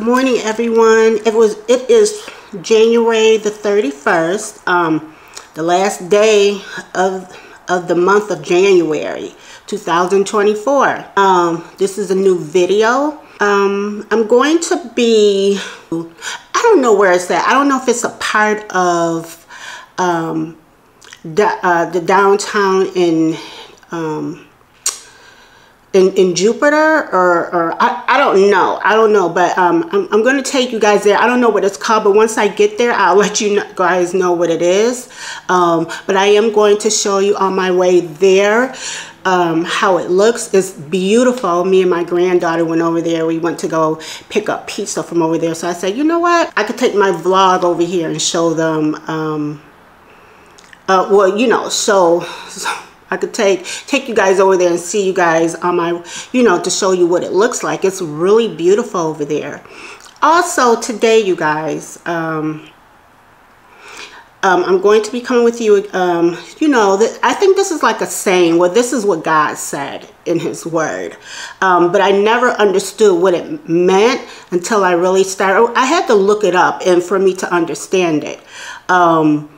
Good morning, everyone. It was. It is January the thirty first, um, the last day of of the month of January, two thousand twenty four. Um, this is a new video. Um, I'm going to be. I don't know where it's at. I don't know if it's a part of um, the, uh, the downtown in. Um, in, in Jupiter or, or I, I don't know. I don't know, but um, I'm, I'm going to take you guys there. I don't know what it's called, but once I get there, I'll let you guys know what it is. Um, but I am going to show you on my way there um, how it looks. It's beautiful. Me and my granddaughter went over there. We went to go pick up pizza from over there. So I said, you know what? I could take my vlog over here and show them, um, uh, well, you know, so, so I could take take you guys over there and see you guys on my, you know, to show you what it looks like. It's really beautiful over there. Also today, you guys, um, um, I'm going to be coming with you, um, you know, that I think this is like a saying. Well, this is what God said in his word. Um, but I never understood what it meant until I really started. I had to look it up and for me to understand it. Um,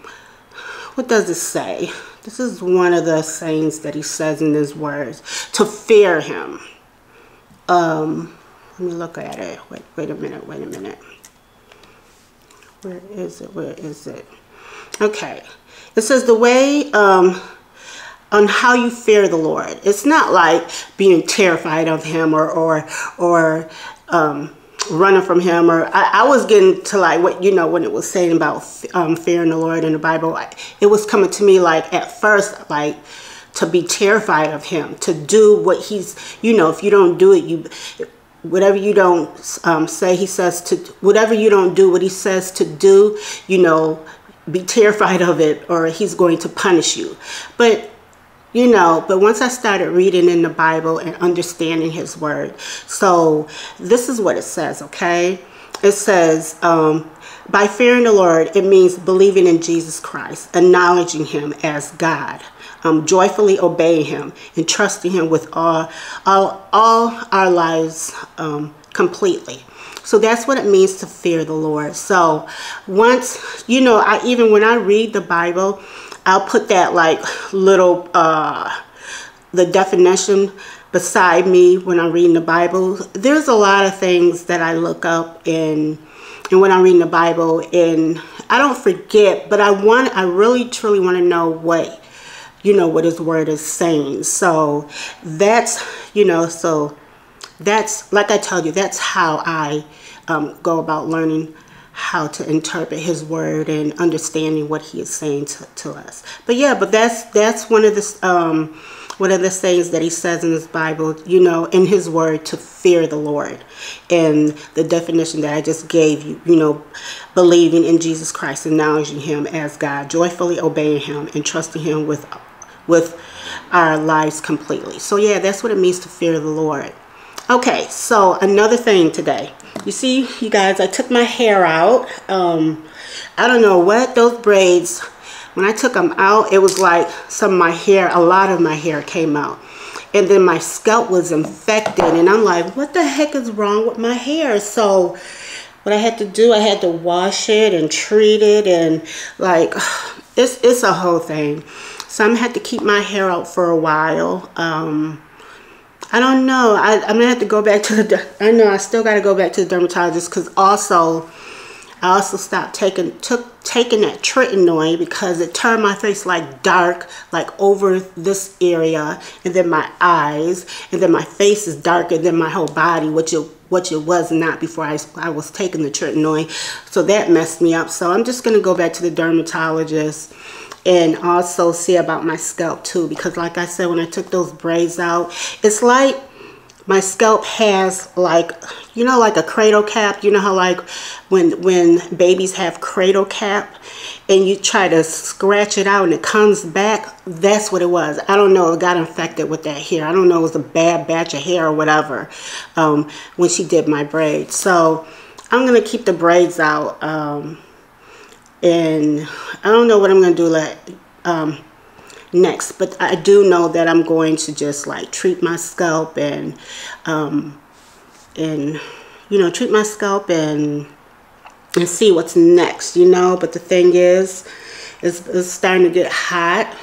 what does it say? This is one of the sayings that he says in his words. To fear him. Um, let me look at it. Wait, wait a minute, wait a minute. Where is it? Where is it? Okay. It says the way um, on how you fear the Lord. It's not like being terrified of him or or or um, running from him or I, I, was getting to like what you know when it was saying about um, fearing the lord in the bible it was coming to me like at first like to be terrified of him to do what he's you know if you don't do it you whatever you don't um, say he says to whatever you don't do what he says to do you know be terrified of it or he's going to punish you. But you know but once i started reading in the bible and understanding his word so this is what it says okay? It says um, by fearing the lord it means believing in jesus christ acknowledging him as god um, joyfully obeying him and trusting him with all all, all our lives um, completely. So that's what it means to fear the lord. So once you know i even when i read the bible I'll put that like little, uh, the definition beside me when I'm reading the Bible. There's a lot of things that I look up in, and when I'm reading the Bible and I don't forget, but I want, I really truly want to know what, you know, what his word is saying. So that's, you know, so that's, like I told you, that's how I um, go about learning how to interpret his word and understanding what he is saying to, to us. But yeah, but that's that's one of the um, one of the things that he says in his Bible, you know, in his word to fear the Lord. And the definition that I just gave you, you know, believing in Jesus Christ, acknowledging him as God, joyfully obeying him and trusting him with with our lives completely. So yeah, that's what it means to fear the Lord. Okay, so another thing today. You see, you guys, I took my hair out. Um, I don't know what those braids, when I took them out, it was like some of my hair, a lot of my hair came out. And then my scalp was infected. And I'm like, what the heck is wrong with my hair? So what I had to do, I had to wash it and treat it. And like, it's, it's a whole thing. So I'm have to keep my hair out for a while. Um, I don't know. I, am gonna have to go back to the. I know I still got to go back to the dermatologist because also, I also stopped taking took taking that tretinoin because it turned my face like dark, like over this area, and then my eyes, and then my face is darker than my whole body, which it which it was not before I, I was taking the tretinoin. So that messed me up. So I'm just gonna go back to the dermatologist and also see about my scalp too because like I said when I took those braids out it's like my scalp has like you know like a cradle cap you know how like when when babies have cradle cap and you try to scratch it out and it comes back that's what it was. I don't know it got infected with that hair. I don't know it was a bad batch of hair or whatever um, when she did my braids. So I'm gonna keep the braids out um, and I don't know what I'm going to do like um, next but I do know that I'm going to just like treat my scalp and um, and you know, treat my scalp and and see what's next, you know. But the thing is, it's, it's starting to get hot.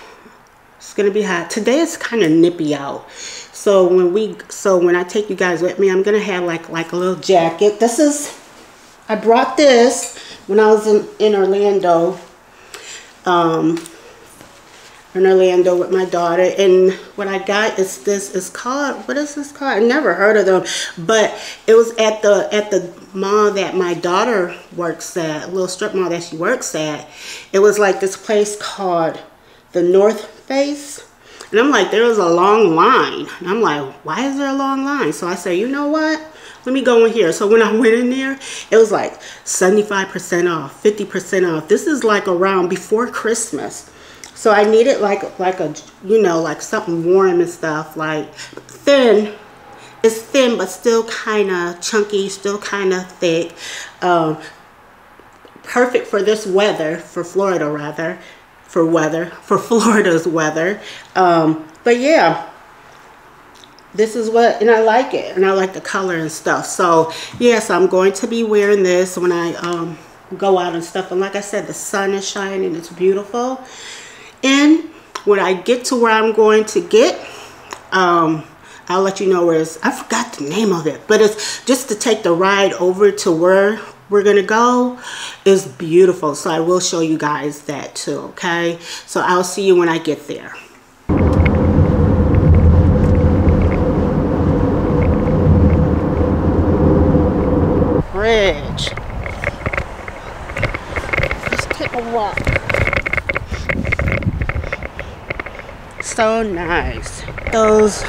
It's gonna be hot. Today it's kind of nippy out. So when we, so when I take you guys with me, I'm gonna have like like a little jacket. This is, I brought this when I was in, in Orlando. Um, in Orlando with my daughter. And what I got is this is called what is this called? I never heard of them. But it was at the at the mall that my daughter works at little strip mall that she works at. It was like this place called the North Face. And I'm like there was a long line. And I'm like why is there a long line? So I say you know what let me go in here so when I went in there it was like 75% off 50% off this is like around before Christmas so I needed like like a you know like something warm and stuff like thin. It's thin but still kind of chunky, still kind of thick. Um, perfect for this weather, for Florida rather, for weather, for Florida's weather. Um, but yeah, this is what, and I like it, and I like the color and stuff. So yes, I'm going to be wearing this when I um, go out and stuff. And like I said, the sun is shining, it's beautiful. And when I get to where I'm going to get, um, I'll let you know where it's, I forgot the name of it, but it's just to take the ride over to where we're gonna go is beautiful. So I will show you guys that too, okay? So I'll see you when I get there. Bridge. Let's take a walk. So nice. Those,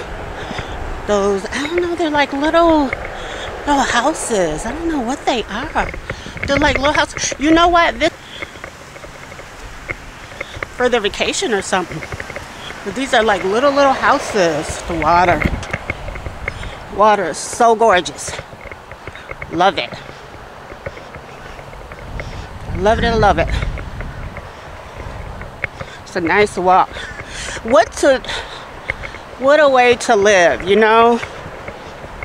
those, I don't know, they're like little, little houses. I don't know what they are. They're like little houses. You know what? This for their vacation or something. But these are like little, little houses. The water. Water is so gorgeous. Love it. Love it and love it. It's a nice walk what to what a way to live you know?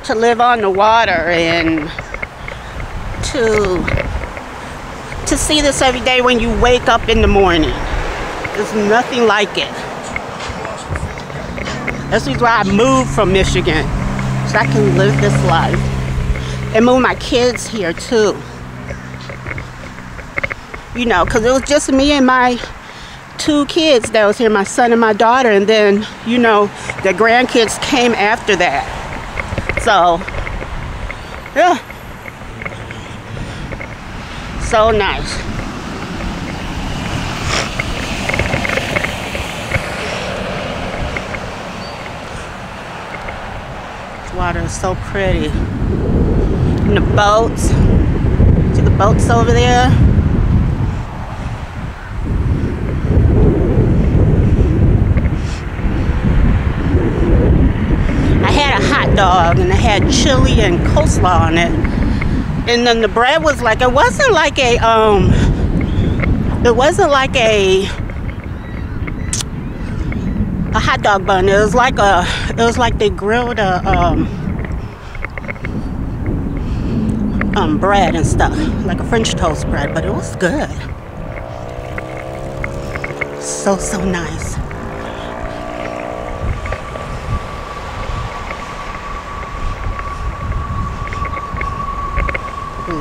To live on the water and to to see this every day when you wake up in the morning. There's nothing like it. That's why I moved from Michigan so I can live this life and move my kids here too. You know because it was just me and my two kids that was here, my son and my daughter, and then, you know, the grandkids came after that. So, yeah. So nice. Water is so pretty. And the boats. See the boats over there? Dog and it had chili and coleslaw on it. And then the bread was like, it wasn't like a, um, it wasn't like a, a hot dog bun. It was like a, it was like they grilled a, um, um, bread and stuff, like a French toast bread, but it was good. So, so nice.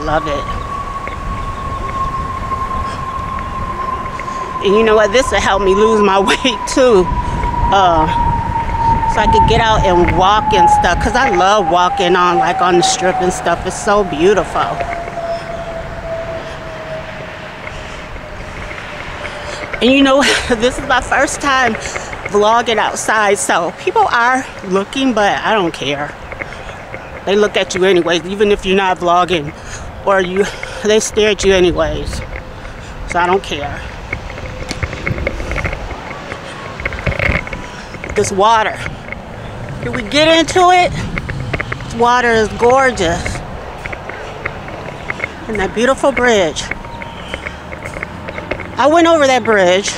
Love it. And you know what? This will help me lose my weight too. Uh, so I could get out and walk and stuff. Because I love walking on like on the strip and stuff. It's so beautiful. And you know, this is my first time vlogging outside. So people are looking, but I don't care. They look at you anyway, even if you're not vlogging or you they stare at you anyways. So I don't care. This water. Can we get into it? This water is gorgeous. And that beautiful bridge. I went over that bridge.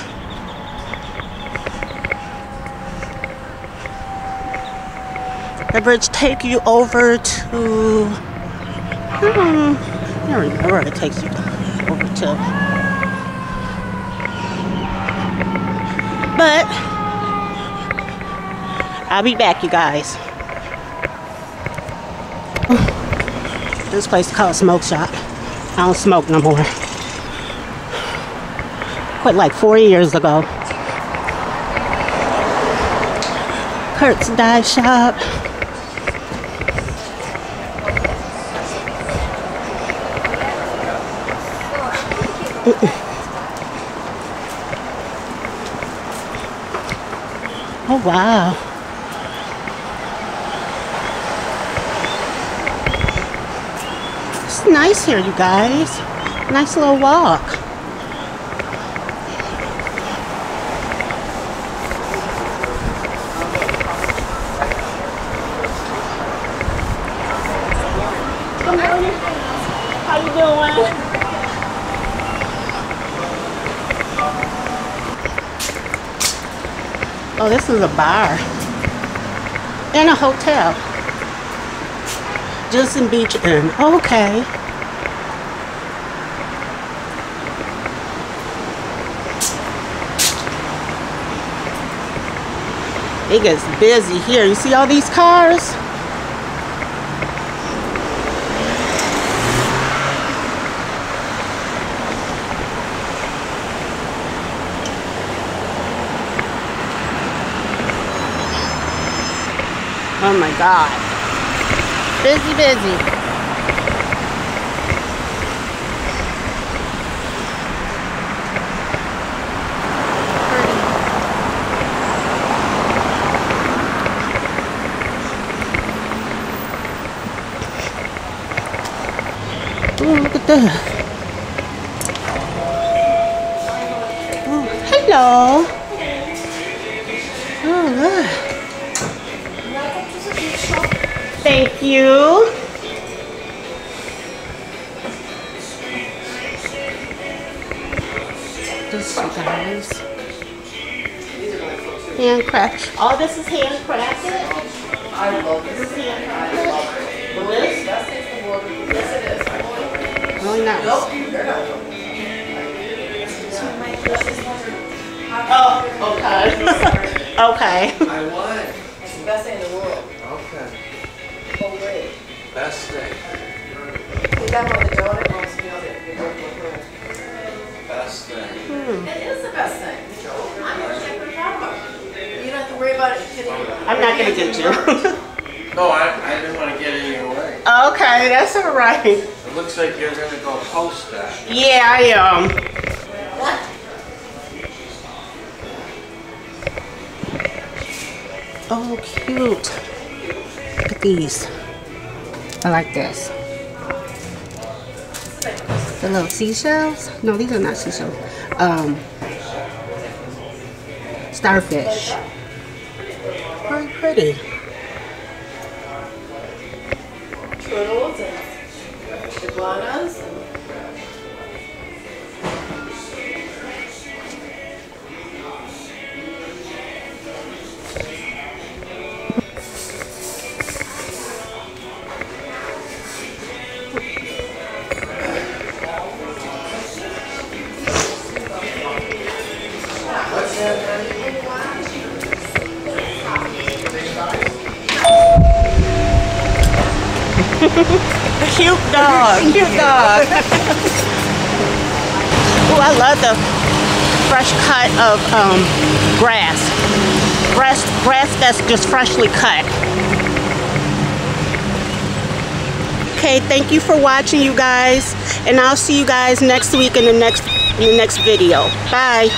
The bridge take you over to Hmm, I don't it takes you over to. But I'll be back, you guys. This place is called Smoke Shop. I don't smoke no more. Quit like four years ago. Kurt's Dive Shop. Oh wow. It's nice here, you guys. Nice little walk. Oh, this is a bar and a hotel. Jensen Beach Inn. Okay. It gets busy here. You see all these cars? Oh my God. Busy, busy. Oh, look at that. Thank you. This you guys. Handcraft. All this is handcrafted. I love This this. is handcrafted. I love this Yes, it's the word. Yes, it is. really nice. Nope, you're not. Oh, okay. okay. I won. It's the best thing in the world. Okay. Wait. Best thing. You got one of the donut ones, you know, that you work with. Best thing. Hmm. It is the best thing. I'm actually proud of it. You don't have to worry about it getting. I'm not gonna get you. No, I, I didn't want to get in your way. okay, that's all right. It looks like you're gonna go post that. Yeah, I am. Oh, cute. Look at these. I like this. The little seashells? No, these are not seashells. Um, starfish. Very pretty. Turtles and iguanas Cute dog. Cute dog. oh, I love the fresh cut of um, grass. Grass, grass that's just freshly cut. Okay, thank you for watching, you guys, and I'll see you guys next week in the next in the next video. Bye.